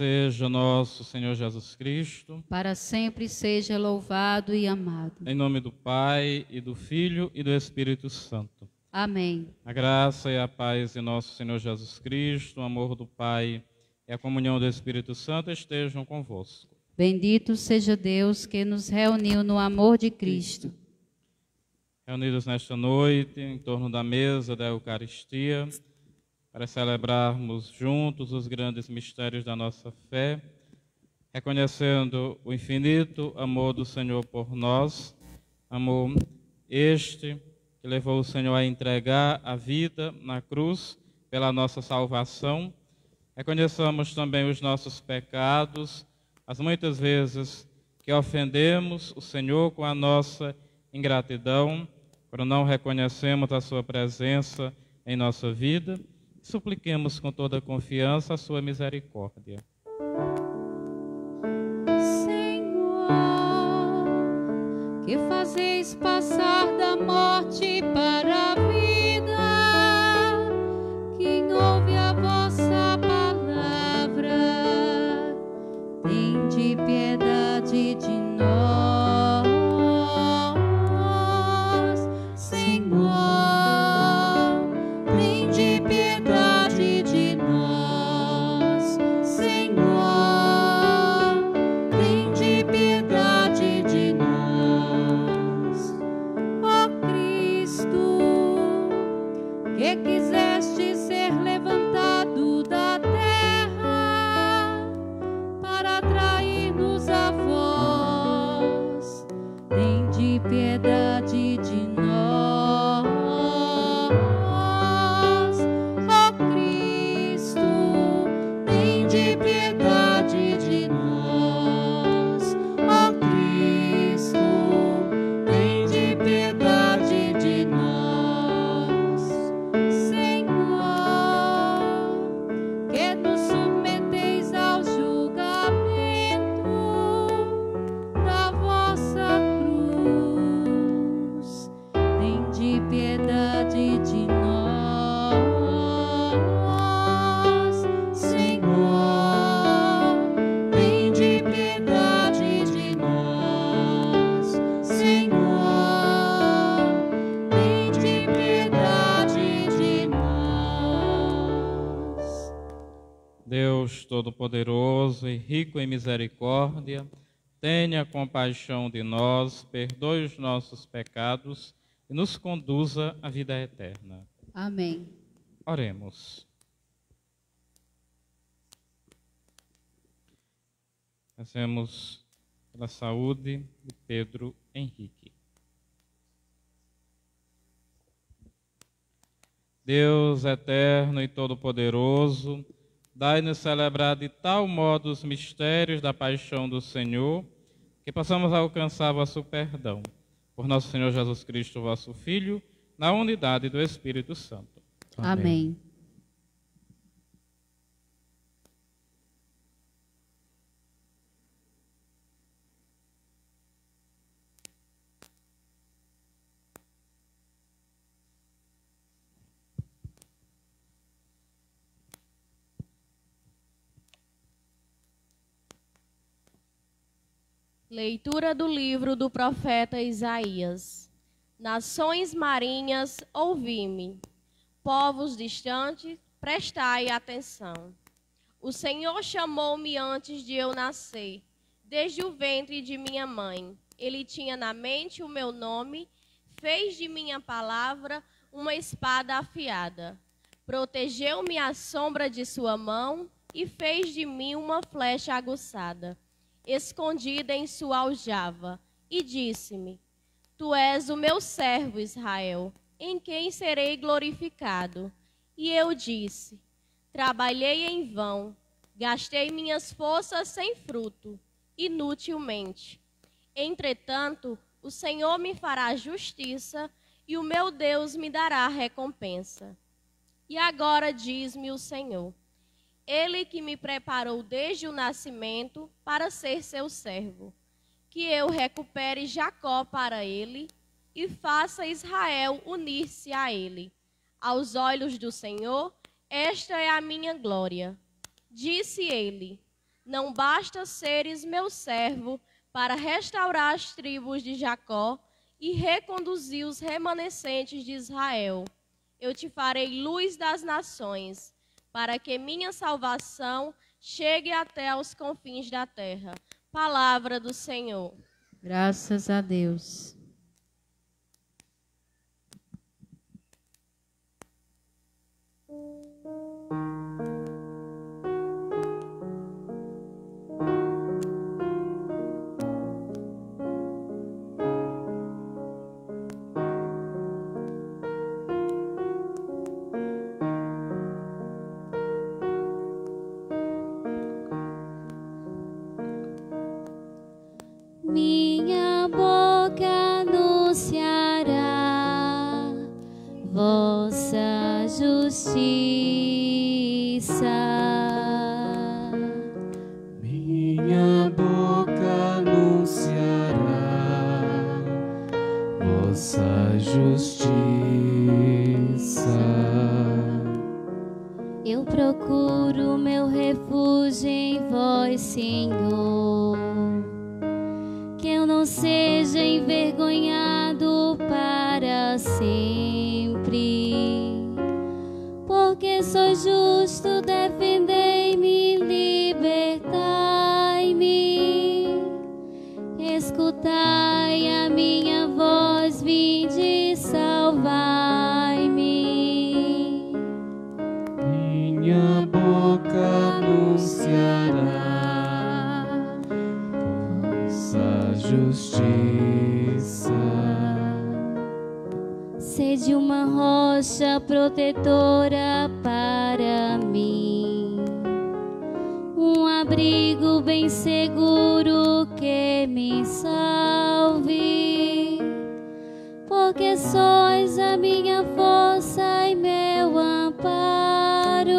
seja nosso Senhor Jesus Cristo. Para sempre seja louvado e amado. Em nome do Pai, e do Filho e do Espírito Santo. Amém. A graça e a paz de nosso Senhor Jesus Cristo, o amor do Pai e a comunhão do Espírito Santo estejam convosco. Bendito seja Deus que nos reuniu no amor de Cristo. Reunidos nesta noite em torno da mesa da Eucaristia, para celebrarmos juntos os grandes mistérios da nossa fé, reconhecendo o infinito amor do Senhor por nós, amor este que levou o Senhor a entregar a vida na cruz pela nossa salvação. Reconheçamos também os nossos pecados, as muitas vezes que ofendemos o Senhor com a nossa ingratidão, quando não reconhecemos a Sua presença em nossa vida. Supliquemos com toda confiança a Sua misericórdia. Senhor, que fazeis passar da morte para a vida, quem ouve a vossa palavra, tende piedade de nós, Todo-Poderoso e rico em misericórdia, tenha compaixão de nós, perdoe os nossos pecados e nos conduza à vida eterna. Amém. Oremos. Fazemos pela saúde de Pedro Henrique. Deus eterno e todo-poderoso, dai-nos celebrar de tal modo os mistérios da paixão do Senhor, que possamos alcançar vosso perdão. Por nosso Senhor Jesus Cristo, vosso Filho, na unidade do Espírito Santo. Amém. Amém. Leitura do livro do profeta Isaías. Nações marinhas, ouvi-me. Povos distantes, prestai atenção. O Senhor chamou-me antes de eu nascer, desde o ventre de minha mãe. Ele tinha na mente o meu nome, fez de minha palavra uma espada afiada. Protegeu-me à sombra de sua mão e fez de mim uma flecha aguçada escondida em sua aljava, e disse-me: Tu és o meu servo, Israel, em quem serei glorificado. E eu disse: Trabalhei em vão, gastei minhas forças sem fruto, inutilmente. Entretanto, o Senhor me fará justiça e o meu Deus me dará recompensa. E agora diz-me o Senhor: ele que me preparou desde o nascimento para ser seu servo. Que eu recupere Jacó para ele e faça Israel unir-se a ele. Aos olhos do Senhor, esta é a minha glória. Disse ele: Não basta seres meu servo para restaurar as tribos de Jacó e reconduzir os remanescentes de Israel. Eu te farei luz das nações para que minha salvação chegue até aos confins da terra. Palavra do Senhor. Graças a Deus. blessing protetora para mim, um abrigo bem seguro que me salve, porque sois a minha força e meu amparo,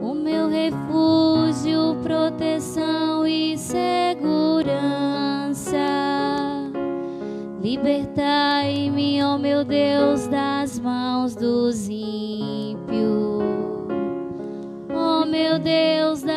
o meu refúgio, proteção e segurança, liberdade ó oh meu Deus, das mãos dos ímpios. Ó oh meu Deus, das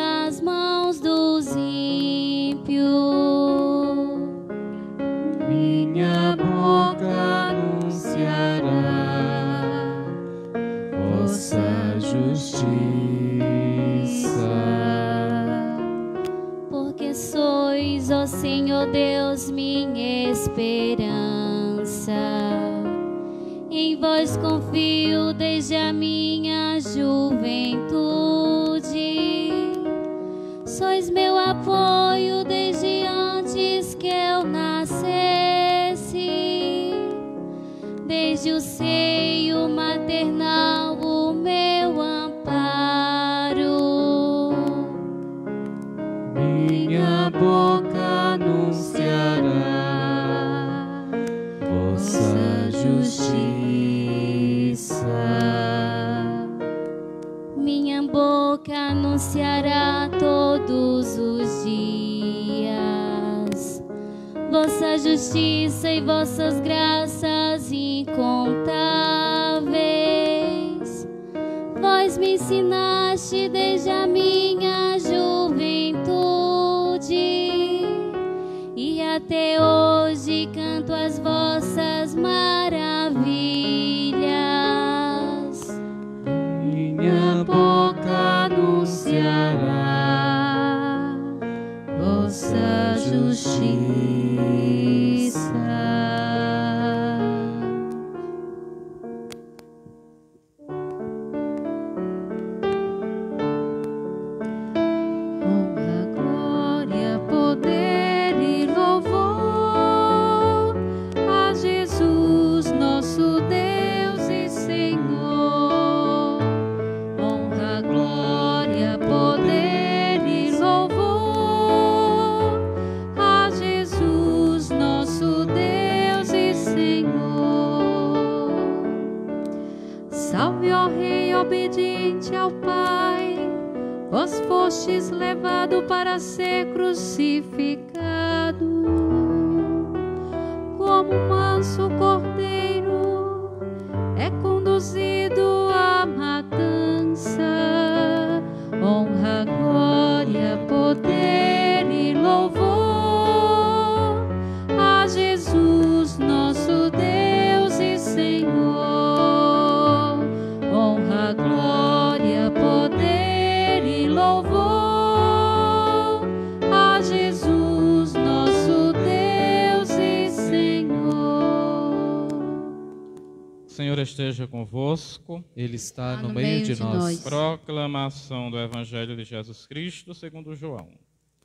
esteja convosco. Ele está Está no, meio, de, nós. Proclamação do Evangelho de Jesus Cristo segundo João.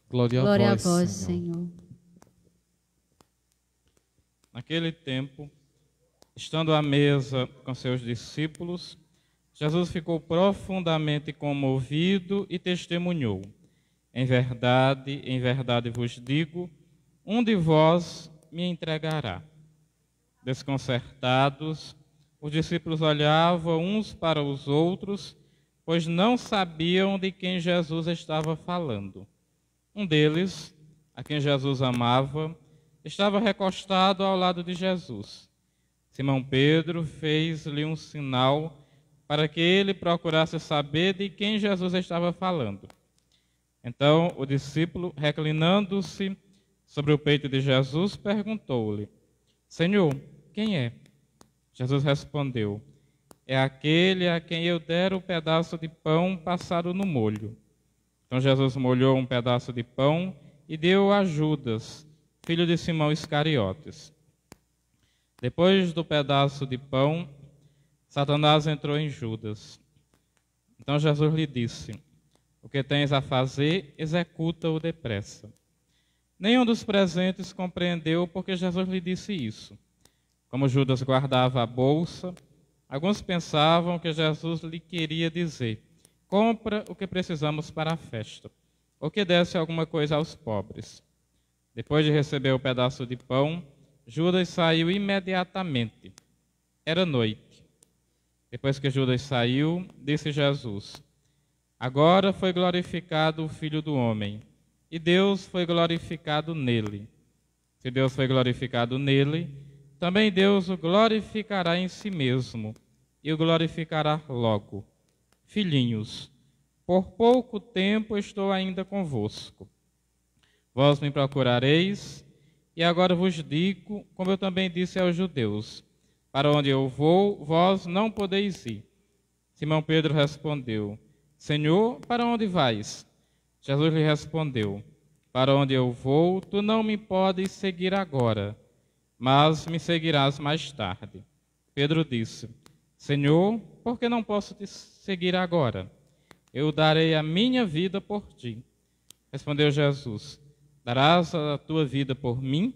Glória, Glória a a vós, vós, Senhor. Senhor. Naquele tempo, estando à mesa com seus discípulos, Jesus ficou profundamente comovido e testemunhou: Em verdade, em verdade vos digo, um de vós me entregará. Desconcertados, os discípulos olhavam uns para os outros, pois não sabiam de quem Jesus estava falando. Um deles, a quem Jesus amava, estava recostado ao lado de Jesus. Simão Pedro fez-lhe um sinal para que ele procurasse saber de quem Jesus estava falando. Então o discípulo, reclinando-se sobre o peito de Jesus, perguntou-lhe: Senhor, quem é? Jesus respondeu: É aquele a quem eu der o pedaço de pão passado no molho. Então Jesus molhou um pedaço de pão e deu a Judas, filho de Simão Iscariotes. Depois do pedaço de pão, Satanás entrou em Judas. Então Jesus lhe disse: O que tens a fazer, executa-o depressa. Nenhum dos presentes compreendeu porque Jesus lhe disse isso. Como Judas guardava a bolsa, alguns pensavam que Jesus lhe queria dizer: Compra o que precisamos para a festa, ou que desse alguma coisa aos pobres. Depois de receber o pedaço de pão, Judas saiu imediatamente. Era noite. Depois que Judas saiu, disse Jesus: Agora foi glorificado o Filho do Homem, e Deus foi glorificado nele. Se Deus foi glorificado nele, também Deus o glorificará em si mesmo, e o glorificará logo. Filhinhos, por pouco tempo estou ainda convosco. Vós me procurareis, e agora vos digo, como eu também disse aos judeus: Para onde eu vou, vós não podeis ir. Simão Pedro respondeu: Senhor, para onde vais? Jesus lhe respondeu: Para onde eu vou, tu não me podes seguir agora, mas me seguirás mais tarde. Pedro disse: Senhor, por que não posso te seguir agora? Eu darei a minha vida por ti. Respondeu Jesus: Darás a tua vida por mim?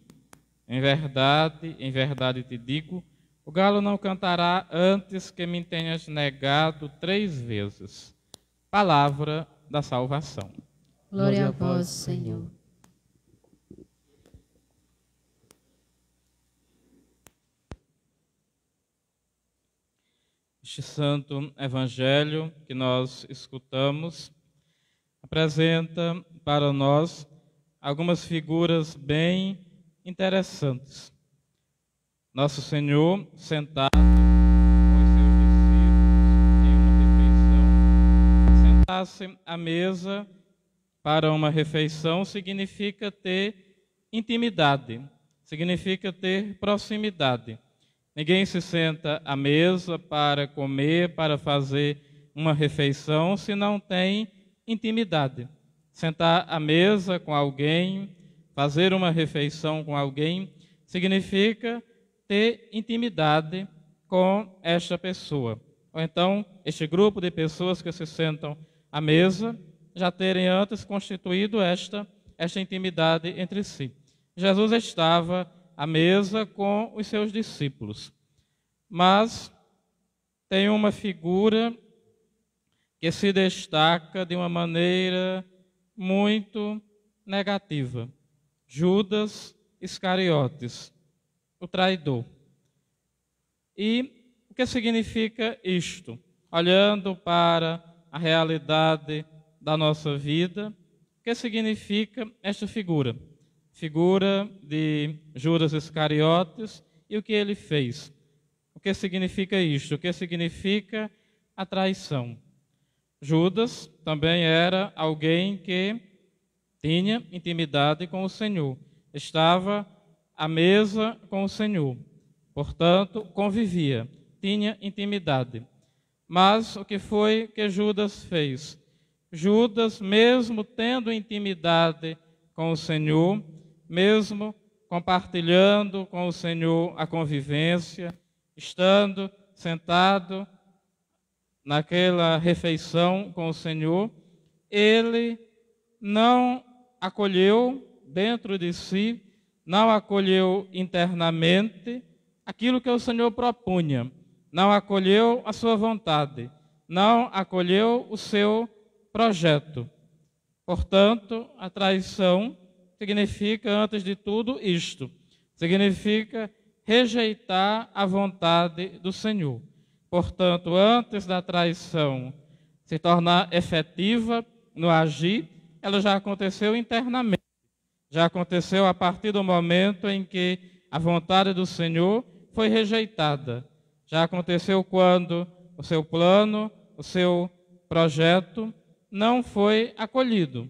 Em verdade, em verdade te digo, o galo não cantará antes que me tenhas negado três vezes. Palavra da salvação. Glória a vós, Senhor. Este santo evangelho que nós escutamos apresenta para nós algumas figuras bem interessantes. Nosso Senhor sentado com seus discípulos em uma refeição. Sentar-se à mesa para uma refeição significa ter intimidade, significa ter proximidade. Ninguém se senta à mesa para comer, para fazer uma refeição, se não tem intimidade. Sentar à mesa com alguém, fazer uma refeição com alguém, significa ter intimidade com esta pessoa. Ou então, este grupo de pessoas que se sentam à mesa já terem antes constituído esta, esta intimidade entre si. Jesus estava à mesa com os seus discípulos, mas tem uma figura que se destaca de uma maneira muito negativa. Judas Iscariotes, o traidor. E o que significa isto? Olhando para a realidade da nossa vida, o que significa esta figura? Figura de Judas Iscariotes e o que ele fez. O que significa isto? O que significa a traição? Judas também era alguém que tinha intimidade com o Senhor, estava à mesa com o Senhor, portanto, convivia, tinha intimidade. Mas o que foi que Judas fez? Judas, mesmo tendo intimidade com o Senhor, mesmo compartilhando com o Senhor a convivência, estando sentado naquela refeição com o Senhor, ele não acolheu dentro de si, não acolheu internamente aquilo que o Senhor propunha, não acolheu a sua vontade, não acolheu o seu projeto. Portanto, a traição significa, antes de tudo, isto: significa rejeitar a vontade do Senhor. Portanto, antes da traição se tornar efetiva no agir, ela já aconteceu internamente. Já aconteceu a partir do momento em que a vontade do Senhor foi rejeitada. Já aconteceu quando o seu plano, o seu projeto não foi acolhido.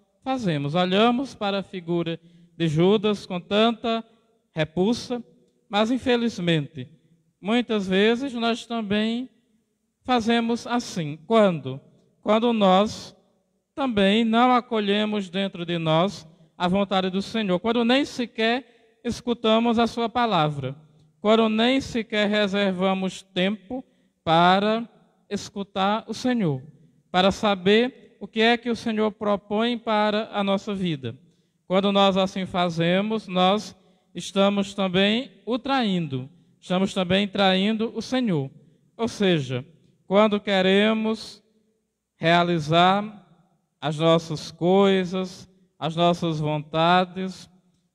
fazemos. Olhamos para a figura de Judas com tanta repulsa, mas infelizmente, muitas vezes nós também fazemos assim. Quando? Quando nós também não acolhemos dentro de nós a vontade do Senhor, quando nem sequer escutamos a Sua palavra, quando nem sequer reservamos tempo para escutar o Senhor para saber o que é que o Senhor propõe para a nossa vida. Quando nós assim fazemos, nós estamos também o traindo, estamos também traindo o Senhor. Ou seja, quando queremos realizar as nossas coisas, as nossas vontades,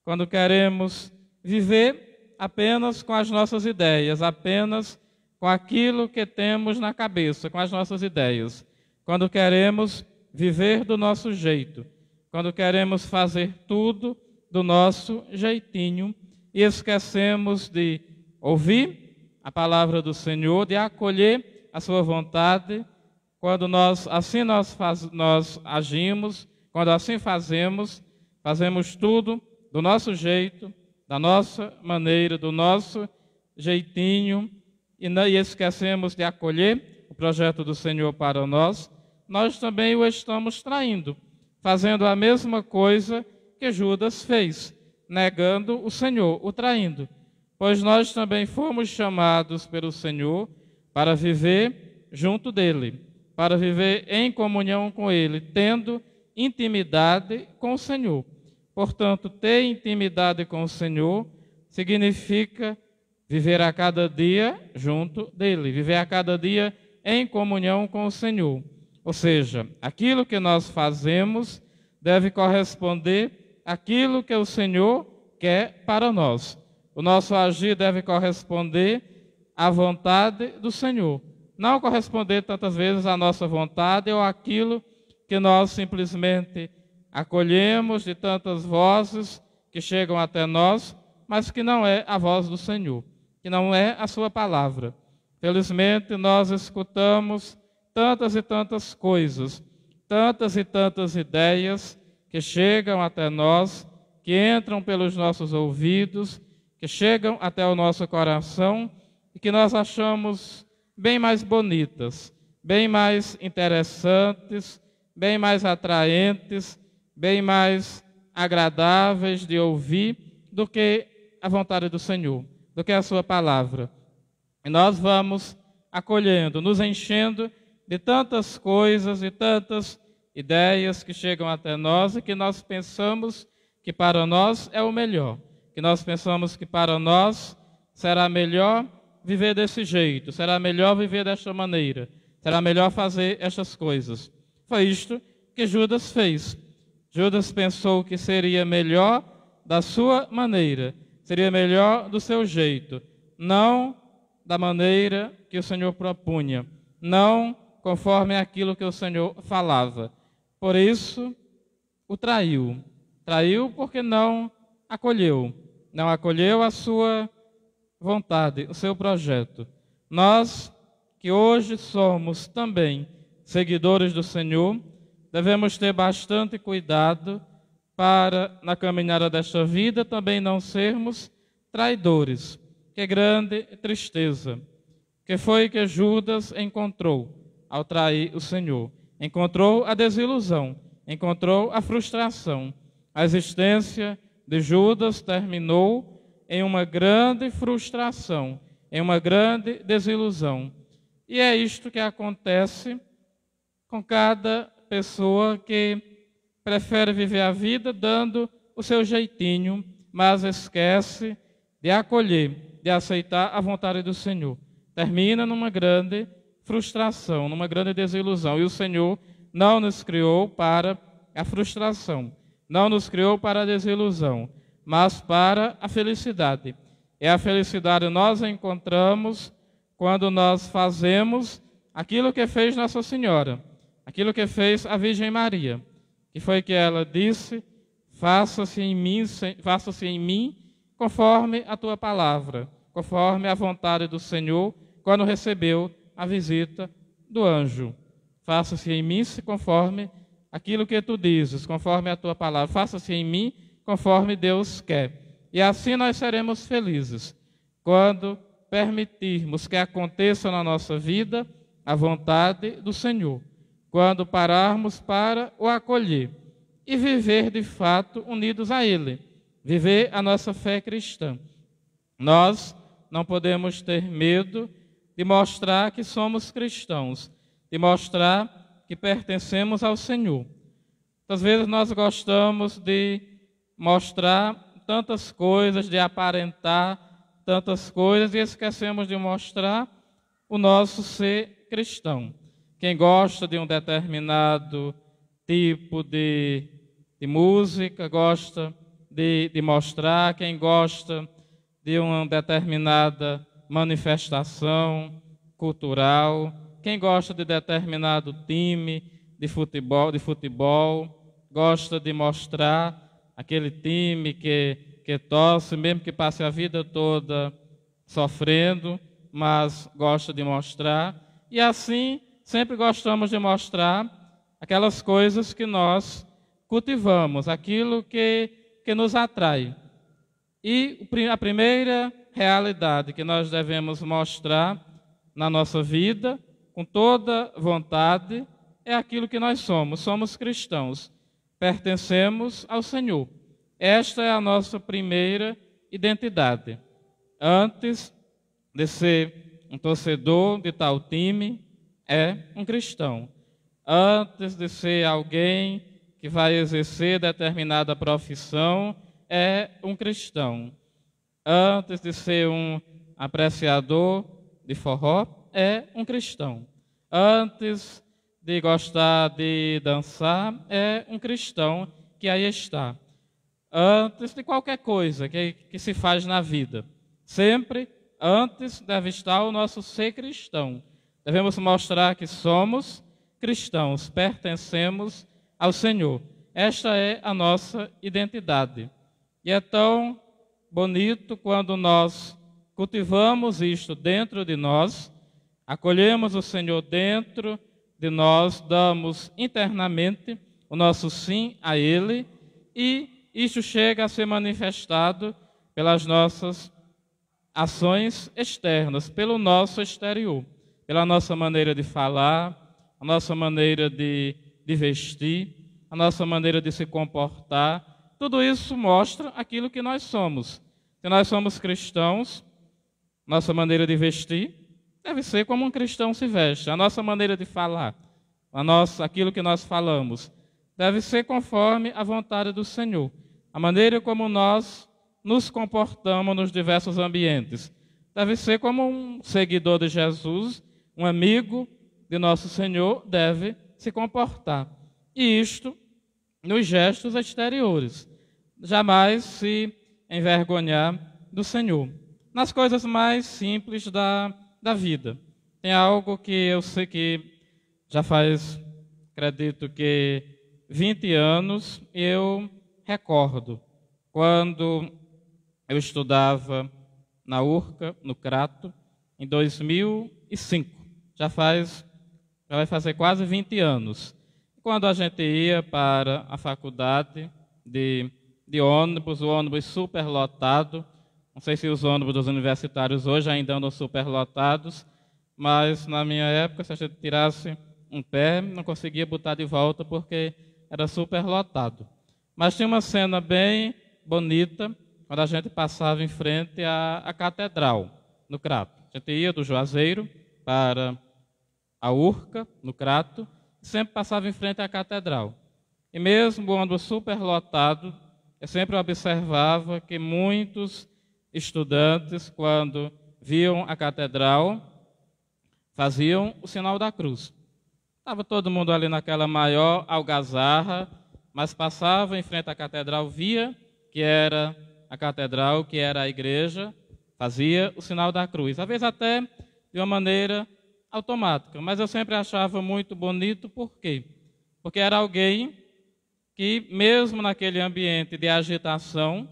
quando queremos viver apenas com as nossas ideias, apenas com aquilo que temos na cabeça, com as nossas ideias quando queremos viver do nosso jeito, quando queremos fazer tudo do nosso jeitinho e esquecemos de ouvir a palavra do Senhor, de acolher a sua vontade, quando nós assim nós, faz, nós agimos, quando assim fazemos, fazemos tudo do nosso jeito, da nossa maneira, do nosso jeitinho, e, não, e esquecemos de acolher o projeto do Senhor para nós, nós também o estamos traindo, fazendo a mesma coisa que Judas fez, negando o Senhor, o traindo. Pois nós também fomos chamados pelo Senhor para viver junto dele, para viver em comunhão com ele, tendo intimidade com o Senhor. Portanto, ter intimidade com o Senhor significa viver a cada dia junto dele, viver a cada dia em comunhão com o Senhor. Ou seja, aquilo que nós fazemos deve corresponder àquilo que o Senhor quer para nós. O nosso agir deve corresponder à vontade do Senhor, não corresponder tantas vezes à nossa vontade ou àquilo que nós simplesmente acolhemos de tantas vozes que chegam até nós, mas que não é a voz do Senhor que não é a sua palavra. Felizmente, nós escutamos tantas e tantas coisas, tantas e tantas ideias que chegam até nós, que entram pelos nossos ouvidos, que chegam até o nosso coração e que nós achamos bem mais bonitas, bem mais interessantes, bem mais atraentes, bem mais agradáveis de ouvir do que a vontade do Senhor do que a Sua palavra. E nós vamos acolhendo, nos enchendo de tantas coisas e tantas ideias que chegam até nós e que nós pensamos que para nós é o melhor, que nós pensamos que para nós será melhor viver desse jeito, será melhor viver desta maneira, será melhor fazer estas coisas. Foi isto que Judas fez. Judas pensou que seria melhor da sua maneira seria melhor do seu jeito, não da maneira que o Senhor propunha, não conforme aquilo que o Senhor falava. Por isso, o traiu. Traiu porque não acolheu, não acolheu a sua vontade, o seu projeto. Nós, que hoje somos também seguidores do Senhor, devemos ter bastante cuidado para, na caminhada desta vida, também não sermos traidores. Que grande tristeza! Que foi que Judas encontrou ao trair o Senhor? Encontrou a desilusão, encontrou a frustração. A existência de Judas terminou em uma grande frustração, em uma grande desilusão. E é isto que acontece com cada pessoa que prefere viver a vida dando o seu jeitinho, mas esquece de acolher, de aceitar a vontade do Senhor. Termina numa grande frustração, numa grande desilusão. E o Senhor não nos criou para a frustração, não nos criou para a desilusão, mas para a felicidade. E a felicidade nós encontramos quando nós fazemos aquilo que fez Nossa Senhora, aquilo que fez a Virgem Maria que foi que ela disse: Faça-se em mim, faça-se em mim conforme a tua palavra, conforme a vontade do Senhor, quando recebeu a visita do anjo. Faça-se em mim conforme aquilo que tu dizes, conforme a tua palavra. Faça-se em mim conforme Deus quer. E assim nós seremos felizes quando permitirmos que aconteça na nossa vida a vontade do Senhor quando pararmos para o acolher e viver de fato unidos a Ele, viver a nossa fé cristã. Nós não podemos ter medo de mostrar que somos cristãos, de mostrar que pertencemos ao Senhor. Às vezes nós gostamos de mostrar tantas coisas, de aparentar tantas coisas e esquecemos de mostrar o nosso ser cristão. Quem gosta de um determinado tipo de, de música, gosta de, de mostrar, quem gosta de uma determinada manifestação cultural, quem gosta de determinado time de futebol, de futebol, gosta de mostrar aquele time que, que torce, mesmo que passe a vida toda sofrendo, mas gosta de mostrar. E assim sempre gostamos de mostrar aquelas coisas que nós cultivamos, aquilo que, que nos atrai. E a primeira realidade que nós devemos mostrar na nossa vida, com toda vontade, é aquilo que nós somos. Somos cristãos, pertencemos ao Senhor. Esta é a nossa primeira identidade. Antes de ser um torcedor de tal time, é um cristão. Antes de ser alguém que vai exercer determinada profissão, é um cristão. Antes de ser um apreciador de forró, é um cristão. Antes de gostar de dançar, é um cristão que aí está. Antes de qualquer coisa que, que se faz na vida, sempre antes deve estar o nosso ser cristão. Devemos mostrar que somos cristãos, pertencemos ao Senhor. Esta é a nossa identidade. E é tão bonito quando nós cultivamos isto dentro de nós, acolhemos o Senhor dentro de nós, damos internamente o nosso sim a Ele e isto chega a ser manifestado pelas nossas ações externas, pelo nosso exterior, pela nossa maneira de falar, a nossa maneira de, de vestir, a nossa maneira de se comportar. Tudo isso mostra aquilo que nós somos. Se nós somos cristãos, nossa maneira de vestir deve ser como um cristão se veste. A nossa maneira de falar, a nossa, aquilo que nós falamos, deve ser conforme a vontade do Senhor. A maneira como nós nos comportamos nos diversos ambientes. Deve ser como um seguidor de Jesus, um amigo de nosso Senhor, deve se comportar. E isto nos gestos exteriores. Jamais se envergonhar do Senhor. Nas coisas mais simples da, da vida. Tem algo que eu sei que já faz, acredito que 20 anos, eu recordo quando eu estudava na URCA, no Crato, em 2005. Já faz, já vai fazer quase 20 anos. Quando a gente ia para a faculdade de, de ônibus, o ônibus superlotado, não sei se os ônibus dos universitários hoje ainda andam superlotados, mas na minha época, se a gente tirasse um pé, não conseguia botar de volta porque era superlotado. Mas tinha uma cena bem bonita, quando a gente passava em frente à, à catedral, no Crato. A gente ia do Juazeiro para a Urca, no Crato, e sempre passava em frente à catedral. E mesmo o ônibus superlotado, eu sempre observava que muitos estudantes, quando viam a catedral, faziam o sinal da cruz. Estava todo mundo ali naquela maior algazarra, mas passava em frente à catedral, via que era a catedral, que era a igreja, fazia o sinal da cruz. Às vezes até de uma maneira automática, mas eu sempre achava muito bonito, por quê? Porque era alguém que, mesmo naquele ambiente de agitação,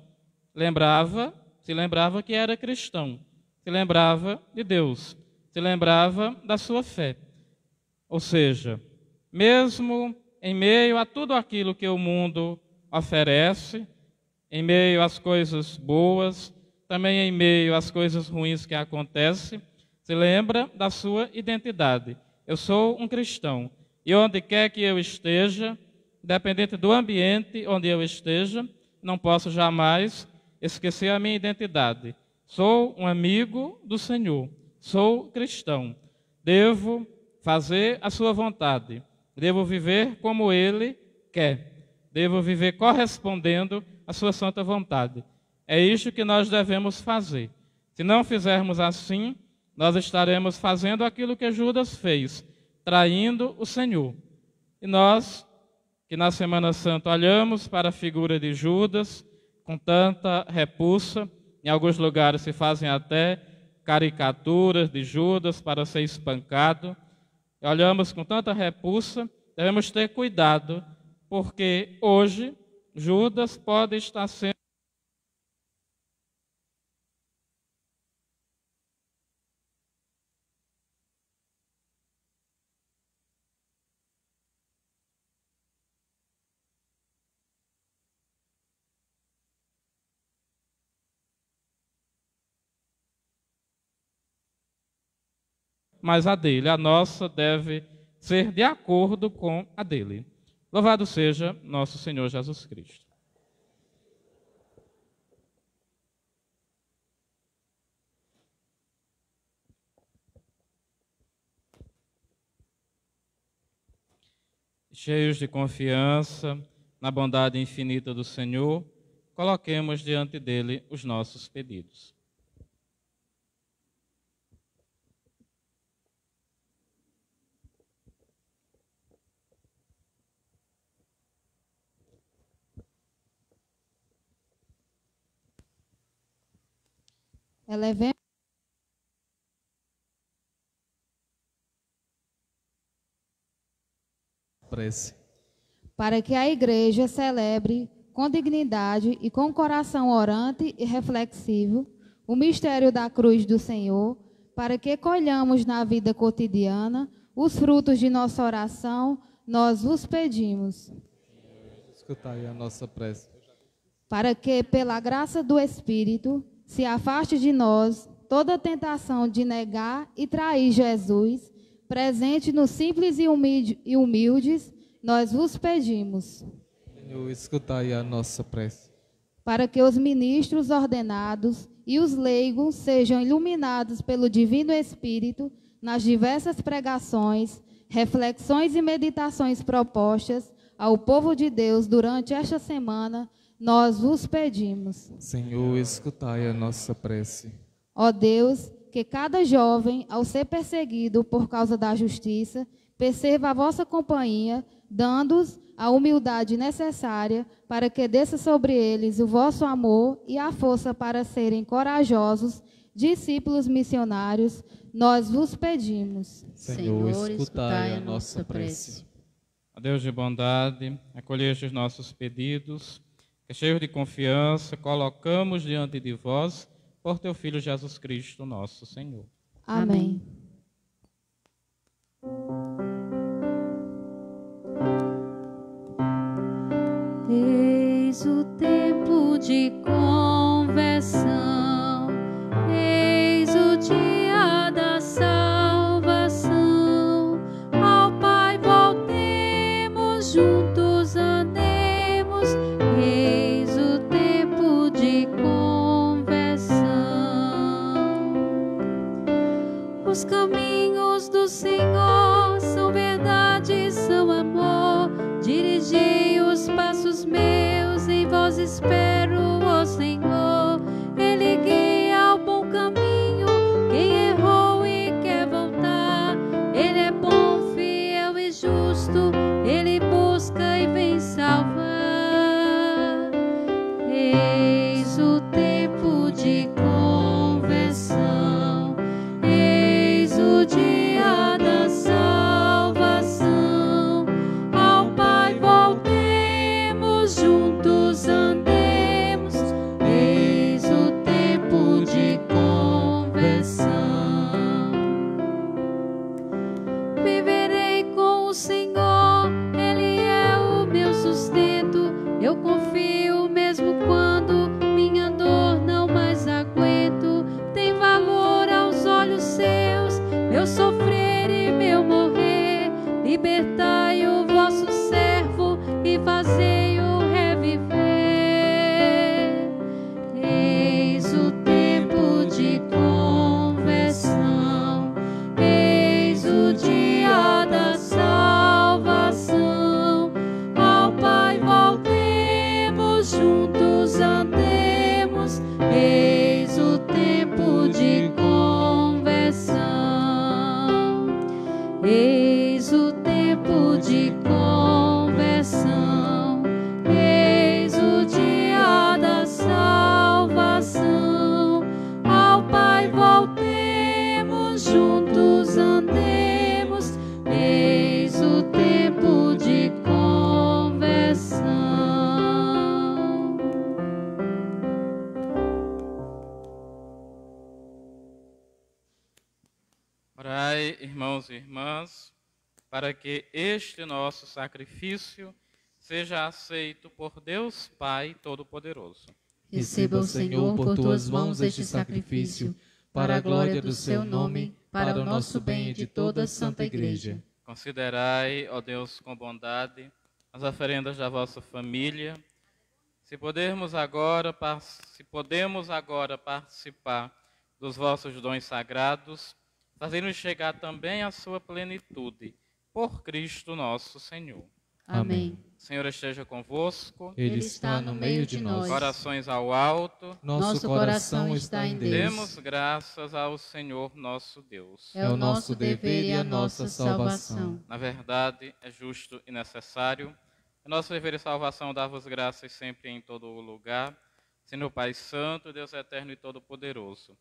lembrava, se lembrava que era cristão, se lembrava de Deus, se lembrava da sua fé. Ou seja, mesmo em meio a tudo aquilo que o mundo oferece, em meio às coisas boas, também em meio às coisas ruins que acontecem, se lembra da sua identidade. Eu sou um cristão. E onde quer que eu esteja, independente do ambiente onde eu esteja, não posso jamais esquecer a minha identidade. Sou um amigo do Senhor. Sou cristão. Devo fazer a sua vontade. Devo viver como ele quer. Devo viver correspondendo a sua santa vontade. É isto que nós devemos fazer. Se não fizermos assim, nós estaremos fazendo aquilo que Judas fez, traindo o Senhor. E nós, que na Semana Santa olhamos para a figura de Judas com tanta repulsa, em alguns lugares se fazem até caricaturas de Judas para ser espancado. Olhamos com tanta repulsa, devemos ter cuidado, porque hoje Judas pode estar sendo mas a dele. A nossa deve ser de acordo com a dele. Louvado seja nosso Senhor Jesus Cristo. Cheios de confiança na bondade infinita do Senhor, coloquemos diante dele os nossos pedidos. Elevemos prece. Para que a igreja celebre com dignidade e com coração orante e reflexivo o mistério da cruz do Senhor, para que colhamos na vida cotidiana os frutos de nossa oração, nós vos pedimos. Escutai a nossa prece. Para que, pela graça do Espírito, se afaste de nós toda tentação de negar e trair Jesus, presente nos simples e humildes, nós vos pedimos. Senhor, escutai a nossa prece. Para que os ministros ordenados e os leigos sejam iluminados pelo Divino Espírito nas diversas pregações, reflexões e meditações propostas ao povo de Deus durante esta semana, nós vos pedimos. Senhor, escutai a nossa prece. Ó Deus, que cada jovem, ao ser perseguido por causa da justiça, perceba a vossa companhia, dando-os a humildade necessária para que desça sobre eles o vosso amor e a força para serem corajosos discípulos missionários, nós vos pedimos. Senhor, escutai a nossa prece. A Deus de bondade, acolheste os nossos pedidos cheios de confiança, colocamos diante de vós por teu Filho Jesus Cristo, nosso Senhor. Amém. Eis o tempo de conversão, Os caminhos do Senhor são verdade, são amor. Dirigei os passos meus, em vós espero, ó Senhor. Para que este nosso sacrifício seja aceito por Deus Pai Todo-Poderoso. Receba o Senhor por tuas mãos este sacrifício, para a glória do seu nome, para o nosso bem e de toda a Santa Igreja. Considerai, ó Deus, com bondade as oferendas da vossa família. Se podemos agora, se podemos agora participar dos vossos dons sagrados, fazendo-nos chegar também à sua plenitude, por Cristo nosso Senhor. Amém. Senhor esteja convosco. Ele está no meio de nós. Corações ao alto. Nosso coração está em Deus. Demos graças ao Senhor nosso Deus. É o nosso dever e a nossa salvação. Na verdade, é justo e necessário. É nosso dever e salvação dar-vos graças sempre e em todo o lugar. Senhor Pai Santo, Deus eterno e todo-poderoso.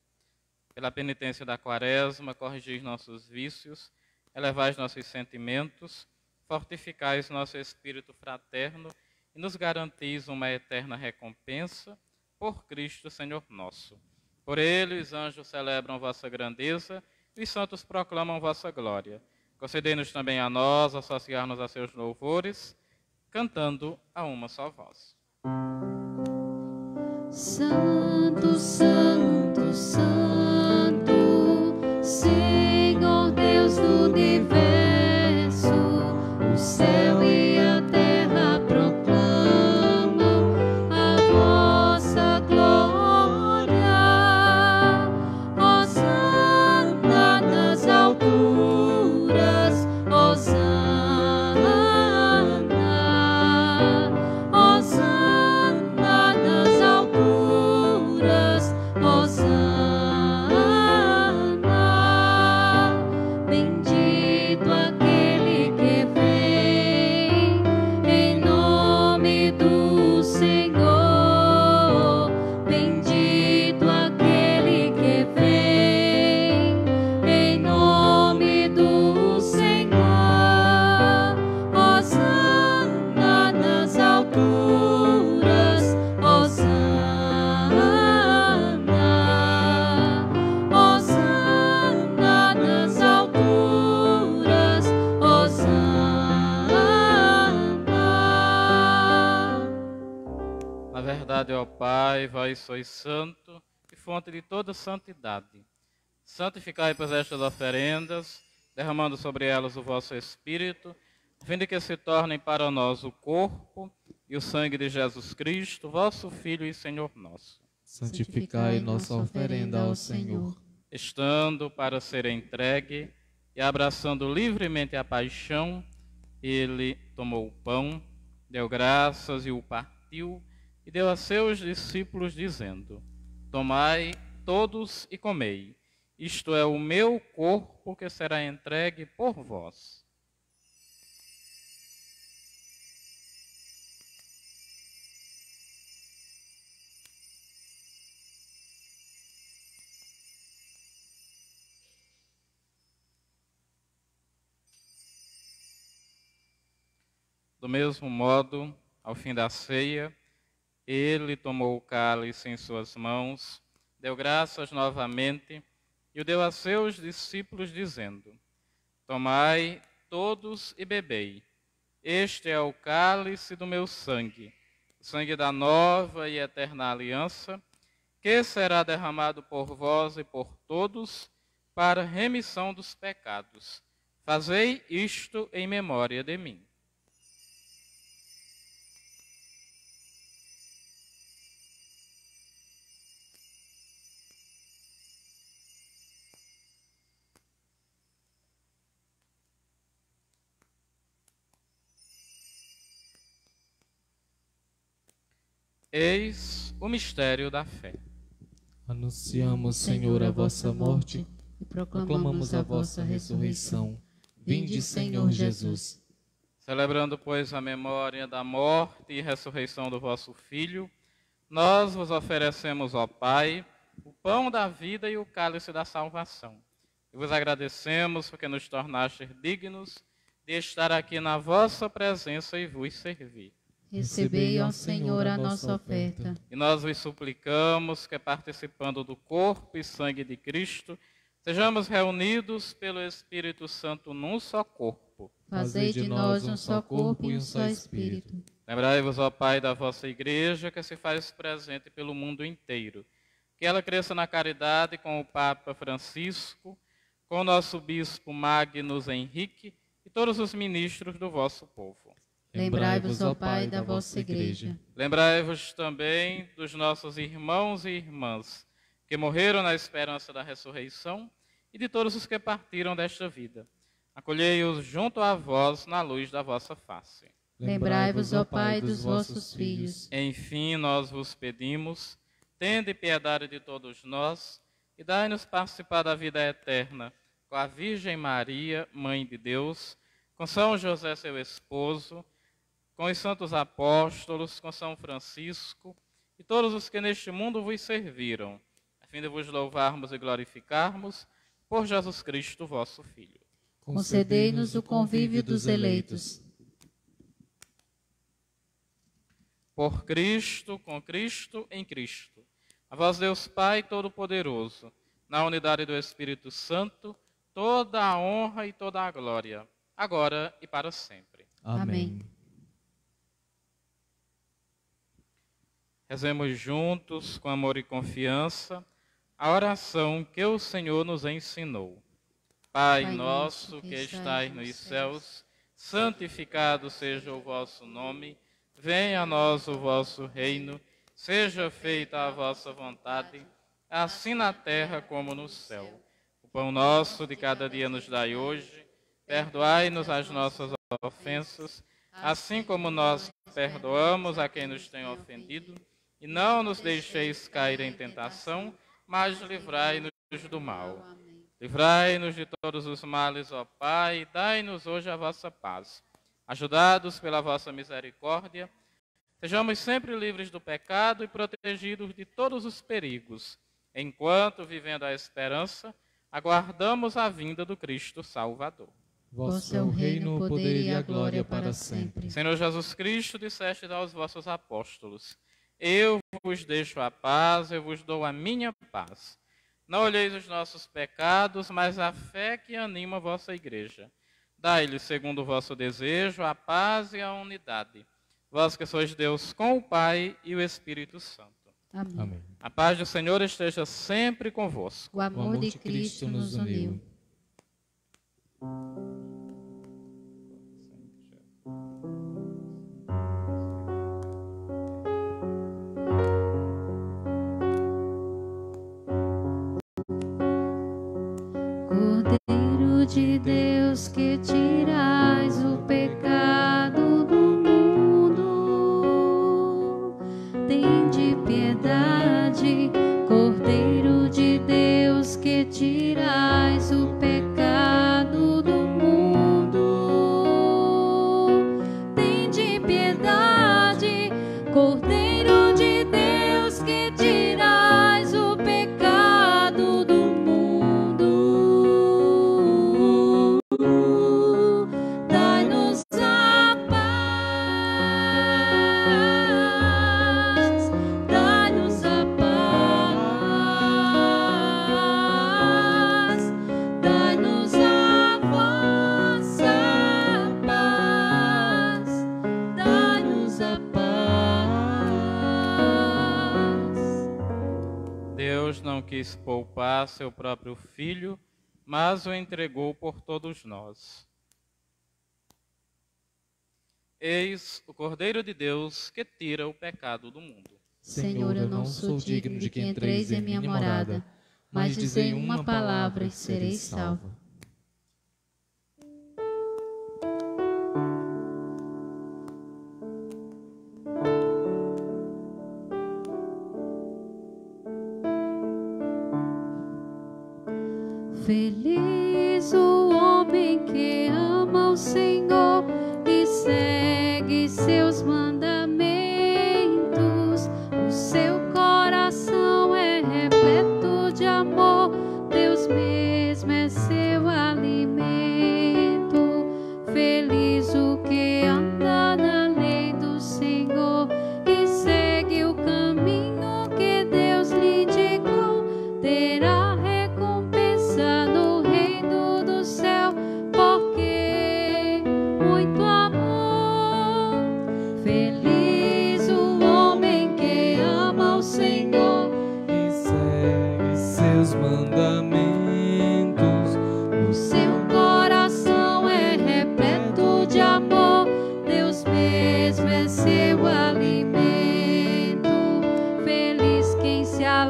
Pela penitência da quaresma, corrigis nossos vícios, elevais nossos sentimentos fortificais nosso espírito fraterno e nos garantis uma eterna recompensa por Cristo Senhor nosso. Por ele os anjos celebram vossa grandeza e os santos proclamam vossa glória. Concedei-nos também a nós associar-nos a seus louvores, cantando a uma só voz. Santo, Santo, Santo, Senhor do universo. Vós sois santo e fonte de toda santidade. Santificai, pois, estas oferendas, derramando sobre elas o vosso Espírito, a fim de que se tornem para nós o corpo e o sangue de Jesus Cristo, vosso Filho e Senhor nosso. Santificai nossa oferenda ao Senhor. Estando para ser entregue e abraçando livremente a paixão, ele tomou o pão, deu graças e o partiu e deu a seus discípulos, dizendo: Tomai todos e comei, isto é o meu corpo que será entregue por vós. Do mesmo modo, ao fim da ceia, ele tomou o cálice em suas mãos, deu graças novamente e o deu a seus discípulos, dizendo: Tomai todos e bebei. Este é o cálice do meu sangue, sangue da nova e eterna aliança, que será derramado por vós e por todos para remissão dos pecados. Fazei isto em memória de mim. Eis o mistério da fé. Anunciamos, Senhor, a vossa morte e proclamamos a vossa ressurreição. Vinde, Senhor Jesus. Celebrando, pois, a memória da morte e ressurreição do vosso Filho, nós vos oferecemos, ó Pai, o pão da vida e o cálice da salvação. E vos agradecemos porque nos tornastes dignos de estar aqui na vossa presença e vos servir. Recebei, ó Senhor, a nossa oferta. E nós vos suplicamos que, participando do corpo e sangue de Cristo, sejamos reunidos pelo Espírito Santo num só corpo. Fazei de nós um só corpo e um só Espírito. Lembrai-vos, ó Pai, da vossa igreja, que se faz presente pelo mundo inteiro, que ela cresça na caridade com o Papa Francisco, com o nosso bispo Magnus Henrique e todos os ministros do vosso povo. Lembrai-vos, ó Pai, da vossa igreja. Lembrai-vos também dos nossos irmãos e irmãs que morreram na esperança da ressurreição e de todos os que partiram desta vida. Acolhei-os junto a vós na luz da vossa face. Lembrai-vos, ó Pai, dos vossos filhos. Enfim, nós vos pedimos Tende piedade de todos nós e dai-nos participar da vida eterna com a Virgem Maria, Mãe de Deus, com São José, seu esposo, com os santos apóstolos, com São Francisco e todos os que neste mundo vos serviram, a fim de vos louvarmos e glorificarmos por Jesus Cristo, vosso Filho. Concedei-nos o convívio dos eleitos. Por Cristo, com Cristo, em Cristo a vós, Deus Pai Todo-Poderoso, na unidade do Espírito Santo, toda a honra e toda a glória, agora e para sempre. Amém. Rezemos juntos, com amor e confiança, a oração que o Senhor nos ensinou. Pai, Pai nosso que estais nos céus, santificado seja o vosso nome, venha a nós o vosso reino Seja feita a vossa vontade, assim na terra como no céu. O pão nosso de cada dia nos dai hoje. Perdoai-nos as nossas ofensas, assim como nós perdoamos a quem nos tem ofendido. E não nos deixeis cair em tentação, mas livrai-nos do mal. Livrai-nos de todos os males, ó Pai, e dai-nos hoje a vossa paz. Ajudados pela vossa misericórdia, Sejamos sempre livres do pecado e protegidos de todos os perigos, enquanto, vivendo a esperança, aguardamos a vinda do Cristo Salvador. Vosso é o reino, o poder e a glória para sempre. Senhor Jesus Cristo, disseste aos vossos apóstolos: Eu vos deixo a paz, eu vos dou a minha paz. Não olheis os nossos pecados, mas a fé que anima a vossa igreja. Dai-lhe, segundo o vosso desejo, a paz e a unidade vós que sois Deus com o Pai e o Espírito Santo. Amém. Amém. A paz do Senhor esteja sempre convosco. O amor, o amor de, de Cristo, Cristo nos uniu. De Deus que tirais o pecado piedade, Cordeiro de Deus que tirais o pecado quis poupar seu próprio filho, mas o entregou por todos nós. Eis o Cordeiro de Deus que tira o pecado do mundo. Senhor, eu não sou digno de que entreis em minha morada, mas dizei uma palavra e serei salvo.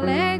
ballet.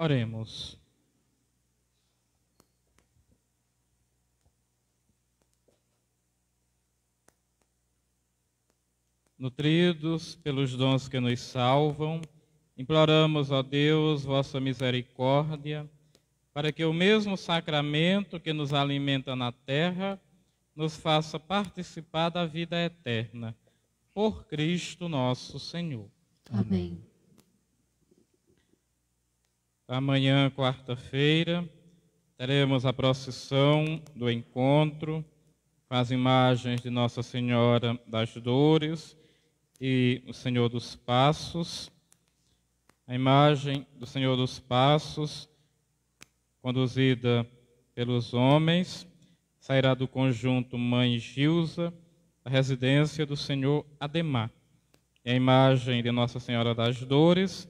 Oremos. Nutridos pelos dons que nos salvam, imploramos a Deus vossa misericórdia, para que o mesmo sacramento que nos alimenta na terra nos faça participar da vida eterna. Por Cristo nosso Senhor. Amém. Amanhã, quarta-feira, teremos a procissão do encontro com as imagens de Nossa Senhora das Dores e o Senhor dos Passos. A imagem do Senhor dos Passos, conduzida pelos homens, sairá do conjunto Mãe Gilza, da residência do Senhor Ademar. E a imagem de Nossa Senhora das Dores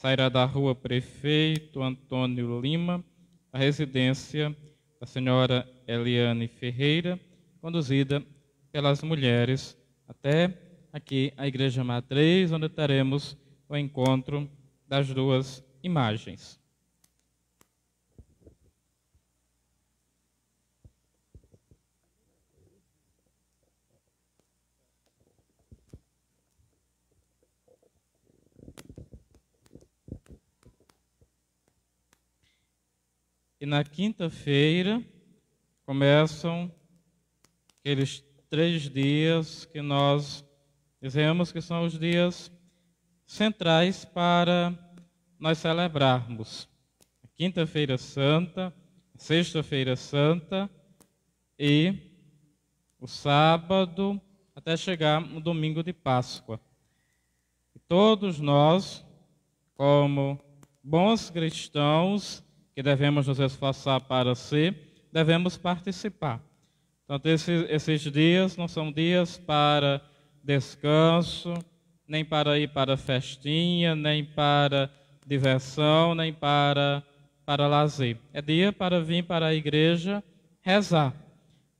sairá da rua Prefeito Antônio Lima, a residência da senhora Eliane Ferreira, conduzida pelas mulheres até aqui a Igreja Matriz, onde teremos o encontro das duas imagens. E na quinta-feira começam aqueles três dias que nós dizemos que são os dias centrais para nós celebrarmos. Quinta-feira Santa, Sexta-feira Santa e o sábado, até chegar no domingo de Páscoa. E todos nós, como bons cristãos, que devemos nos esforçar para ser, devemos participar. Então, esses, esses dias não são dias para descanso, nem para ir para festinha, nem para diversão, nem para, para lazer. É dia para vir para a igreja rezar.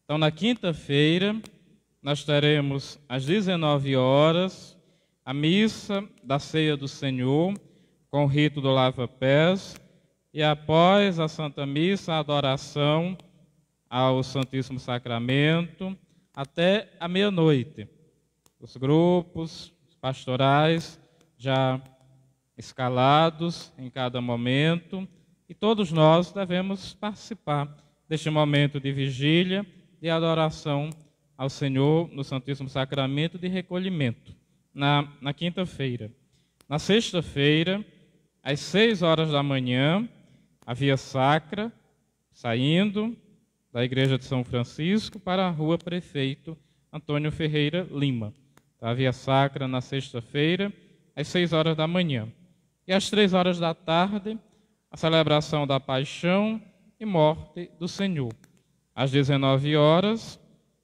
Então, na quinta-feira, nós teremos às 19 horas a missa da ceia do Senhor, com o rito do lava-pés, e após a Santa Missa, a adoração ao Santíssimo Sacramento, até a meia-noite. Os grupos pastorais já escalados em cada momento, e todos nós devemos participar deste momento de vigília, de adoração ao Senhor no Santíssimo Sacramento de recolhimento, na, na quinta-feira. Na sexta-feira, às seis horas da manhã, a via sacra, saindo da igreja de São Francisco para a rua Prefeito Antônio Ferreira Lima. A via sacra na sexta-feira, às seis horas da manhã. E às três horas da tarde, a celebração da paixão e morte do Senhor. Às 19 horas,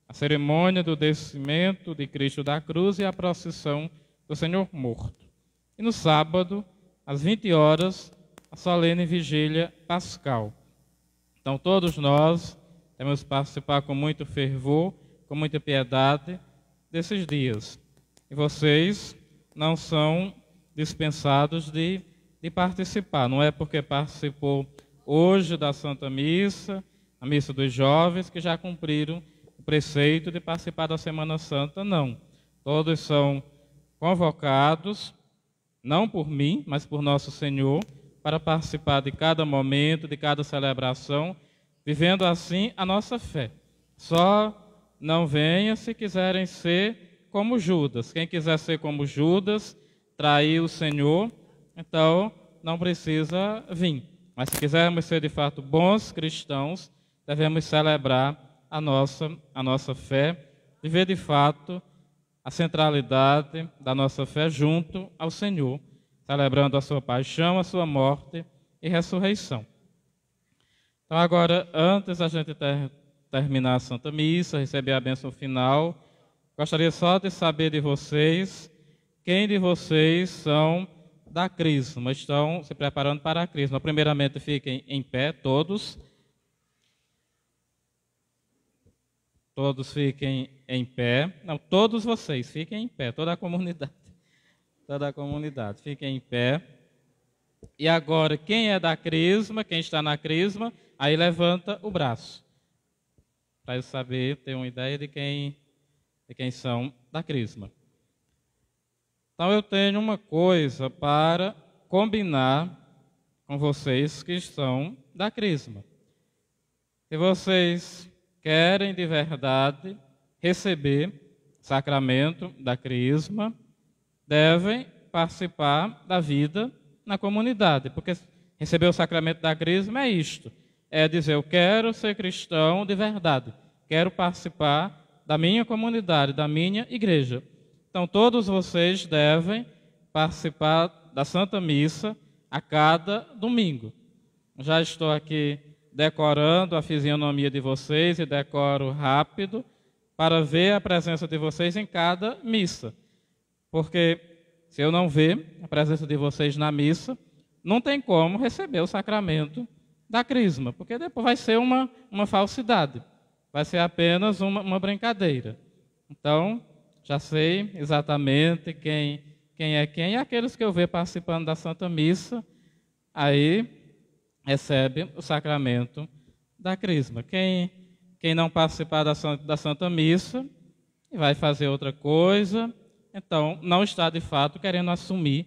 a cerimônia do descimento de Cristo da cruz e a procissão do Senhor morto. E no sábado, às 20 horas, a solene vigília pascal. Então, todos nós temos que participar com muito fervor, com muita piedade desses dias. E vocês não são dispensados de, de participar. Não é porque participou hoje da Santa Missa, a missa dos jovens, que já cumpriram o preceito de participar da Semana Santa, não. Todos são convocados, não por mim, mas por nosso Senhor, para participar de cada momento, de cada celebração, vivendo assim a nossa fé. Só não venha se quiserem ser como Judas. Quem quiser ser como Judas, trair o Senhor, então não precisa vir. Mas se quisermos ser de fato bons cristãos, devemos celebrar a nossa, a nossa fé, viver de fato a centralidade da nossa fé junto ao Senhor celebrando a sua paixão, a sua morte e ressurreição. Então, agora, antes da gente ter, terminar a Santa Missa, receber a bênção final, gostaria só de saber de vocês quem de vocês são da Crisma, estão se preparando para a Crisma. Primeiramente, fiquem em pé, todos. Todos fiquem em pé. Não, todos vocês fiquem em pé, toda a comunidade toda a comunidade. Fiquem em pé. E agora, quem é da crisma, quem está na crisma, aí levanta o braço. Para eu saber, ter uma ideia de quem, de quem são da crisma. Então eu tenho uma coisa para combinar com vocês que estão da crisma. Se vocês querem de verdade receber sacramento da crisma, devem participar da vida na comunidade, porque receber o sacramento da crisma é isto: é dizer, eu quero ser cristão de verdade, quero participar da minha comunidade, da minha igreja. Então, todos vocês devem participar da Santa Missa a cada domingo. Já estou aqui decorando a fisionomia de vocês e decoro rápido para ver a presença de vocês em cada missa. Porque se eu não ver a presença de vocês na missa, não tem como receber o sacramento da crisma, porque depois vai ser uma, uma falsidade, vai ser apenas uma, uma brincadeira. Então, já sei exatamente quem, quem é quem, e aqueles que eu ver participando da Santa Missa, aí recebe o sacramento da crisma. Quem, quem não participar da, da Santa Missa vai fazer outra coisa, então não está de fato querendo assumir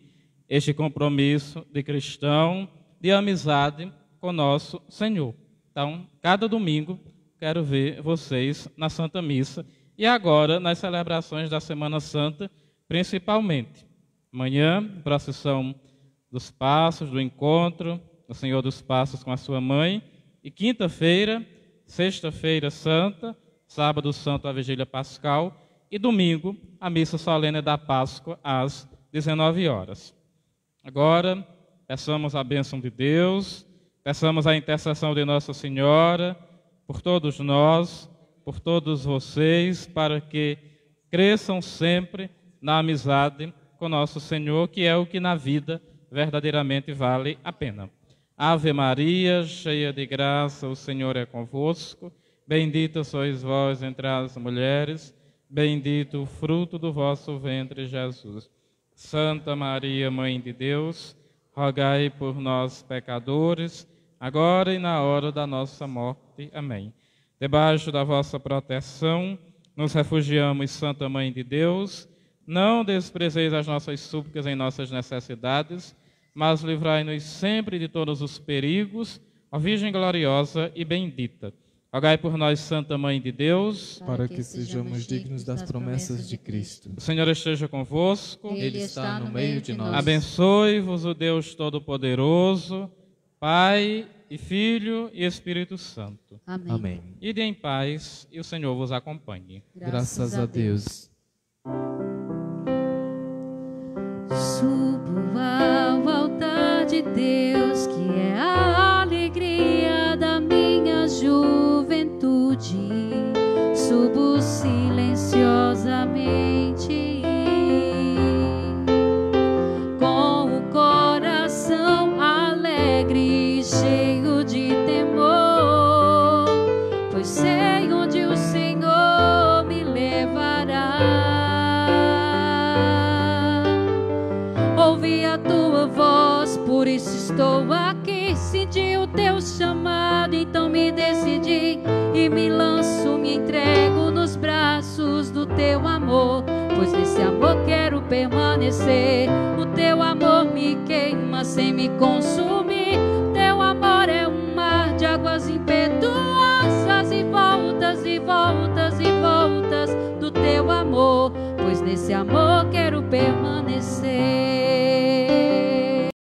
este compromisso de cristão, de amizade com nosso Senhor. Então, cada domingo quero ver vocês na Santa Missa e agora nas celebrações da Semana Santa, principalmente. Amanhã, procissão dos passos, do encontro do Senhor dos Passos com a sua mãe, E quinta-feira, sexta-feira santa, sábado santo a vigília pascal e domingo a missa solene da Páscoa às 19 horas. Agora, peçamos a bênção de Deus, peçamos a intercessão de Nossa Senhora por todos nós, por todos vocês, para que cresçam sempre na amizade com nosso Senhor, que é o que na vida verdadeiramente vale a pena. Ave Maria, cheia de graça, o Senhor é convosco. Bendita sois vós entre as mulheres, bendito o fruto do vosso ventre, Jesus. Santa Maria, Mãe de Deus, rogai por nós, pecadores, agora e na hora da nossa morte. Amém. Debaixo da vossa proteção, nos refugiamos, Santa Mãe de Deus. Não desprezeis as nossas súplicas em nossas necessidades, mas livrai-nos sempre de todos os perigos, ó Virgem gloriosa e bendita. Rogai por nós, Santa Mãe de Deus, para que sejamos dignos das promessas de Cristo. O Senhor esteja convosco. Ele está no meio de nós. Abençoe-vos o Deus Todo-Poderoso, Pai e Filho e Espírito Santo. Amém. Amém. Ide em paz e o Senhor vos acompanhe. Graças a Deus. Subo ao altar de Deus, que é a alegria da minha Subo silenciosamente. Com o coração alegre e cheio de temor, pois sei onde o Senhor me levará. Ouvi a tua voz, por isso estou aqui. Senti o teu chamado, então me decidi e me lanço, me entrego nos braços do teu amor. Pois nesse amor quero permanecer. O teu amor me queima sem me consumir. Teu amor é um mar de águas impetuosas e voltas e voltas e voltas do teu amor. Pois nesse amor quero permanecer.